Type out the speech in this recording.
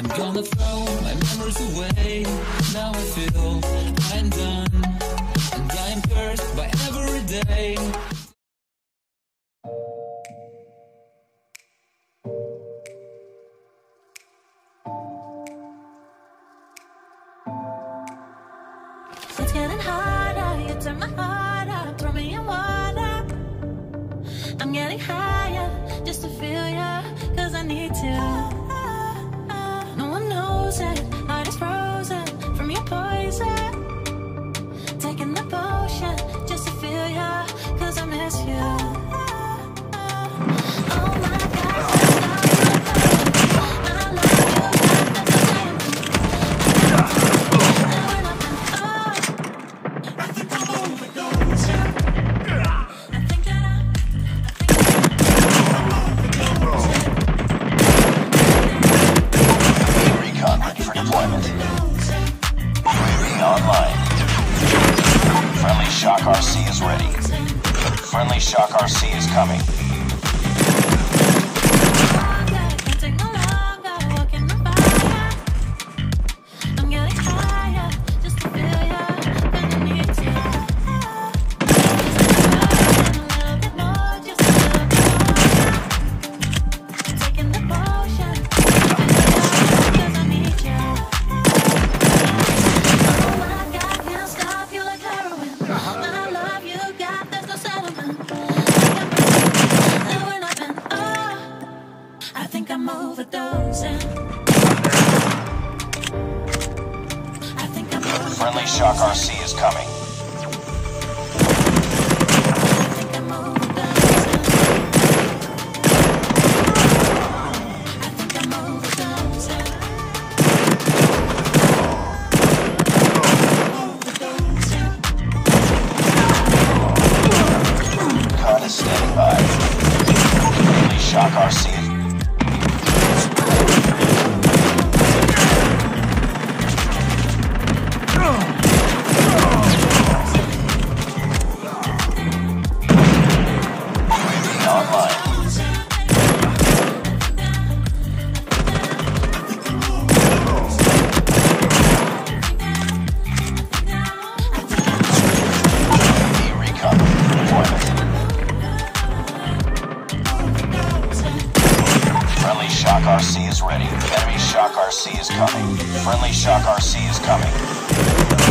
I'm gonna throw my memories away. Now I feel I'm done, and I am cursed by every day. It's getting harder. You turn my heart up, throw me in water. I'm getting higher one online. Friendly Shock RC is ready. Friendly Shock RC is coming. I'm overdosing. I think I'm. Friendly Shock RC is coming. Is ready. Enemy Shock RC is coming. Friendly Shock RC is coming.